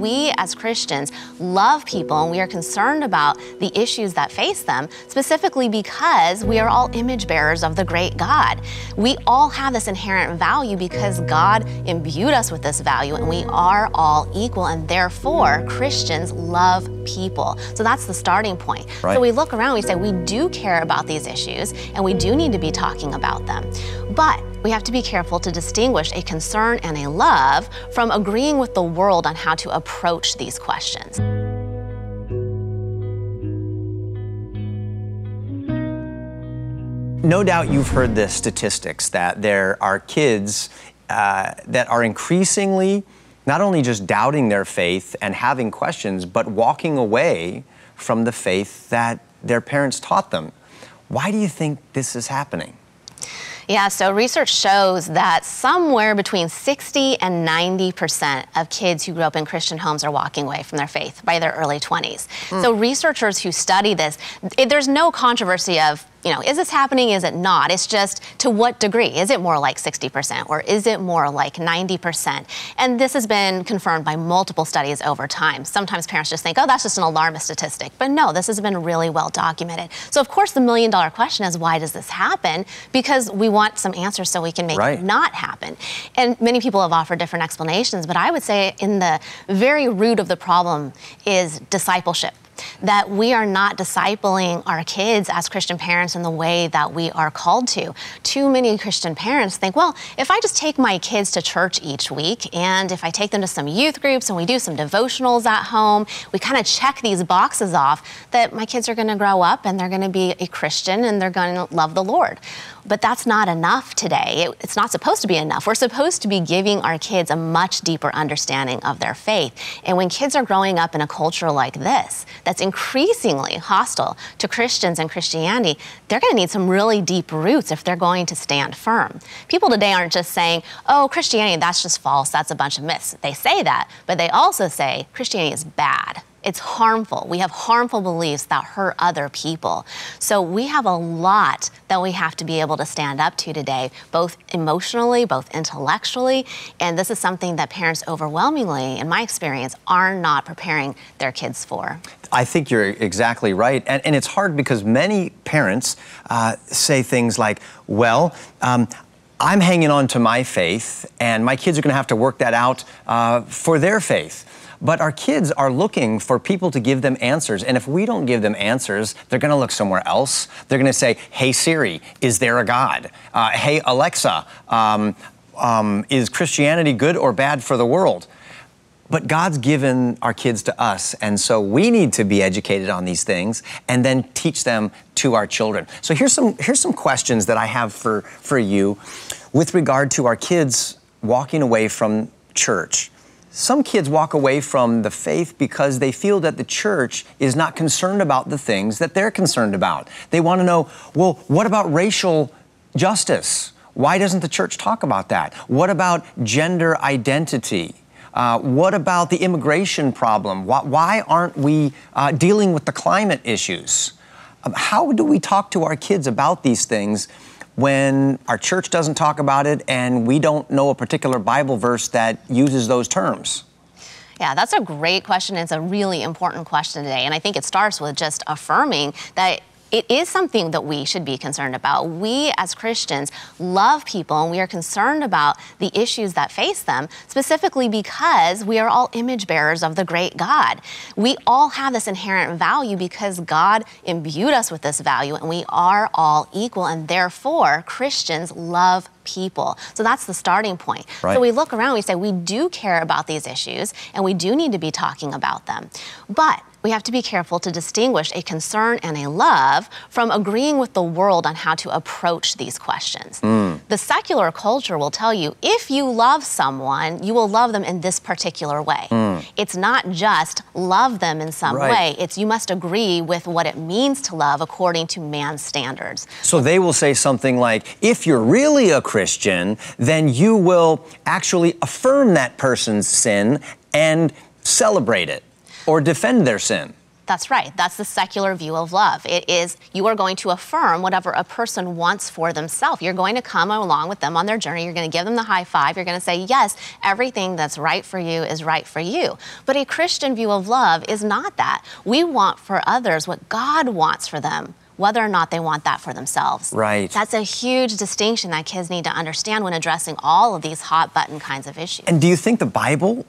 We as Christians love people and we are concerned about the issues that face them, specifically because we are all image bearers of the great God. We all have this inherent value because God imbued us with this value and we are all equal and therefore Christians love people. So that's the starting point. Right. So we look around, we say we do care about these issues and we do need to be talking about them. But we have to be careful to distinguish a concern and a love from agreeing with the world on how to approach these questions. No doubt you've heard the statistics that there are kids uh, that are increasingly not only just doubting their faith and having questions, but walking away from the faith that their parents taught them. Why do you think this is happening? Yeah, so research shows that somewhere between 60 and 90% of kids who grew up in Christian homes are walking away from their faith by their early 20s. Hmm. So researchers who study this, it, there's no controversy of you know, is this happening? Is it not? It's just to what degree? Is it more like 60% or is it more like 90%? And this has been confirmed by multiple studies over time. Sometimes parents just think, oh, that's just an alarmist statistic. But no, this has been really well documented. So, of course, the million dollar question is why does this happen? Because we want some answers so we can make Right. it not happen. And many people have offered different explanations, but I would say in the very root of the problem is discipleship that we are not discipling our kids as Christian parents in the way that we are called to. Too many Christian parents think, well, if I just take my kids to church each week and if I take them to some youth groups and we do some devotionals at home, we kind of check these boxes off that my kids are going to grow up and they're going to be a Christian and they're going to love the Lord. But that's not enough today. It- it's not supposed to be enough. We're supposed to be giving our kids a much deeper understanding of their faith. And when kids are growing up in a culture like this, that's increasingly hostile to Christians and Christianity, they're going to need some really deep roots if they're going to stand firm. People today aren't just saying, oh, Christianity, that's just false, that's a bunch of myths. They say that, but they also say Christianity is bad. It's harmful. We have harmful beliefs that hurt other people. So we have a lot that we have to be able to stand up to today, both emotionally, both intellectually. And this is something that parents overwhelmingly, in my experience, are not preparing their kids for. I think you're exactly right. And, and it's hard because many parents uh, say things like, well, um, I'm hanging on to my faith, and my kids are going to have to work that out uh, for their faith. But our kids are looking for people to give them answers. And if we don't give them answers, they're going to look somewhere else. They're going to say, Hey Siri, is there a God? Uh, hey Alexa, um, um, is Christianity good or bad for the world? But God's given our kids to us, and so we need to be educated on these things and then teach them to our children. So here's some here's some questions that I have for for you with regard to our kids walking away from church. Some kids walk away from the faith because they feel that the church is not concerned about the things that they're concerned about. They want to know, well, what about racial justice? Why doesn't the church talk about that? What about gender identity? Uh, what about the immigration problem? Why, why aren't we uh, dealing with the climate issues? Um, how do we talk to our kids about these things when our church doesn't talk about it and we don't know a particular Bible verse that uses those terms? Yeah, that's a great question. It's a really important question today. And I think it starts with just affirming that it is something that we should be concerned about. We as Christians love people and we are concerned about the issues that face them, specifically because we are all image bearers of the great God. We all have this inherent value because God imbued us with this value and we are all equal and therefore Christians love people. So that's the starting point. Right. So we look around, we say we do care about these issues and we do need to be talking about them. But we have to be careful to distinguish a concern and a love from agreeing with the world on how to approach these questions. Hmm. The secular culture will tell you if you love someone, you will love them in this particular way. Hmm. It's not just love them in some Right. way, it's you must agree with what it means to love according to man's standards. So they will say something like, if you're really a Christian, then you will actually affirm that person's sin and celebrate it or defend their sin. That's right. That's the secular view of love. It is you are going to affirm whatever a person wants for themselves. You're going to come along with them on their journey. You're going to give them the high five. You're going to say, yes, everything that's right for you is right for you. But a Christian view of love is not that. We want for others what God wants for them whether or not they want that for themselves. Right. That's a huge distinction that kids need to understand when addressing all of these hot button kinds of issues. And do you think the Bible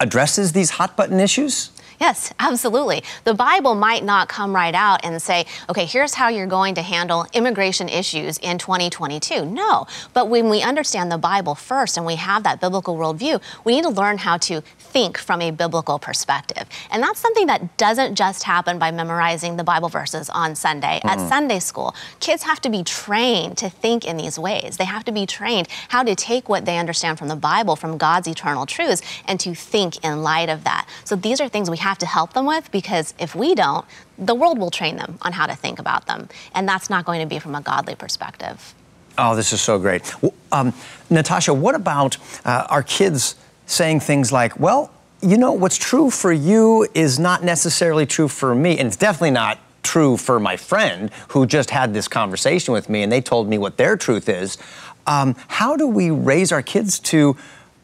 addresses these hot button issues? Yes, absolutely. The Bible might not come right out and say, okay, here's how you're going to handle immigration issues in 2022. No. But when we understand the Bible first and we have that biblical worldview, we need to learn how to think from a biblical perspective. And that's something that doesn't just happen by memorizing the Bible verses on Sunday mm-hmm. at Sunday school. Kids have to be trained to think in these ways. They have to be trained how to take what they understand from the Bible, from God's eternal truths, and to think in light of that. So these are things we have to help them with because if we don't, the world will train them on how to think about them. And that's not going to be from a godly perspective. Oh, this is so great. Um, Natasha, what about uh, our kids saying things like, well, you know, what's true for you is not necessarily true for me, and it's definitely not true for my friend who just had this conversation with me and they told me what their truth is. Um, how do we raise our kids to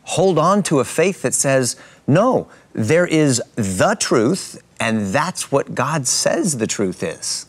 hold on to a faith that says, no, there is the truth, and that's what God says the truth is?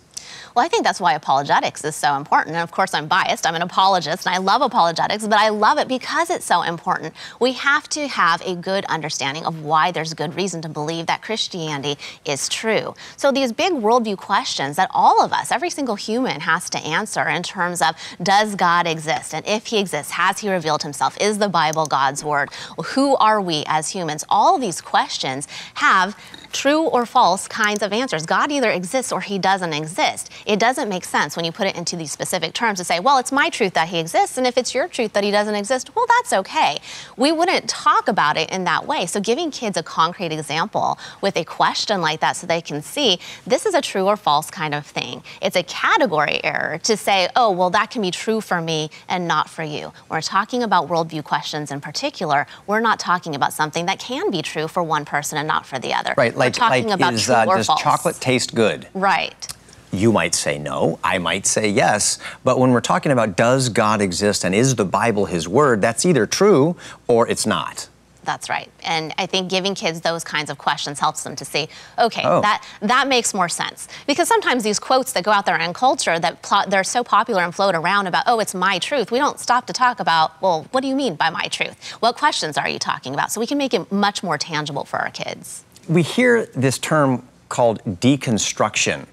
Well, I think that's why apologetics is so important. And of course, I'm biased. I'm an apologist and I love apologetics, but I love it because it's so important. We have to have a good understanding of why there's good reason to believe that Christianity is true. So these big worldview questions that all of us, every single human, has to answer in terms of does God exist? And if he exists, has he revealed himself? Is the Bible God's word? Who are we as humans? All these questions have true or false kinds of answers. God either exists or he doesn't exist. It doesn't make sense when you put it into these specific terms to say, well, it's my truth that he exists, and if it's your truth that he doesn't exist, well, that's okay. We wouldn't talk about it in that way. So giving kids a concrete example with a question like that so they can see this is a true or false kind of thing. It's a category error to say, oh, well, that can be true for me and not for you. We're talking about worldview questions in particular. We're not talking about something that can be true for one person and not for the other. Right, like, talking like about is, true uh, or does false. chocolate taste good? Right. You might say no, I might say yes. But when we're talking about does God exist and is the Bible His Word, that's either true or it's not. That's right. And I think giving kids those kinds of questions helps them to see, okay, Oh. that that makes more sense. Because sometimes these quotes that go out there in culture that pl- they're so popular and float around about, oh, it's my truth. We don't stop to talk about, well, what do you mean by my truth? What questions are you talking about? So we can make it much more tangible for our kids. We hear this term called deconstruction.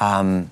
Um,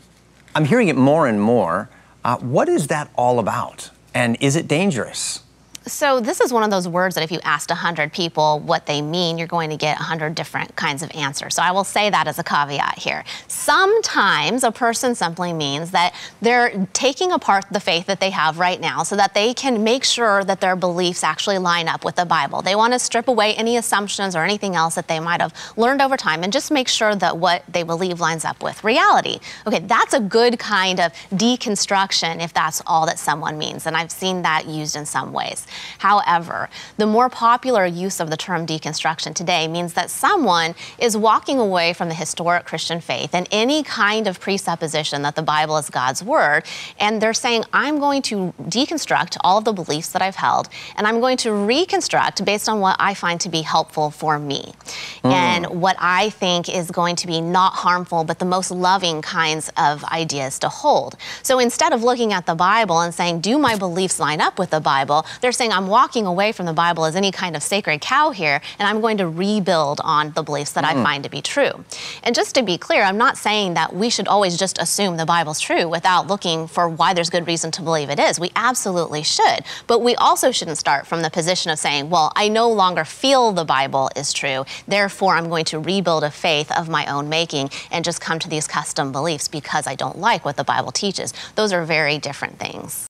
I'm hearing it more and more. Uh, what is that all about? And is it dangerous? So this is one of those words that if you asked 100 people what they mean, you're going to get 100 different kinds of answers. So I will say that as a caveat here. Sometimes a person simply means that they're taking apart the faith that they have right now so that they can make sure that their beliefs actually line up with the Bible. They want to strip away any assumptions or anything else that they might have learned over time and just make sure that what they believe lines up with reality. Okay, that's a good kind of deconstruction if that's all that someone means. And I've seen that used in some ways. However, the more popular use of the term deconstruction today means that someone is walking away from the historic Christian faith and any kind of presupposition that the Bible is God's word, and they're saying, I'm going to deconstruct all of the beliefs that I've held, and I'm going to reconstruct based on what I find to be helpful for me. Hmm. And what I think is going to be not harmful, but the most loving kinds of ideas to hold. So instead of looking at the Bible and saying, Do my beliefs line up with the Bible? They're saying, I'm walking away from the Bible as any kind of sacred cow here, and I'm going to rebuild on the beliefs that I mm. find to be true. And just to be clear, I'm not saying that we should always just assume the Bible's true without looking for why there's good reason to believe it is. We absolutely should. But we also shouldn't start from the position of saying, well, I no longer feel the Bible is true, therefore I'm going to rebuild a faith of my own making and just come to these custom beliefs because I don't like what the Bible teaches. Those are very different things.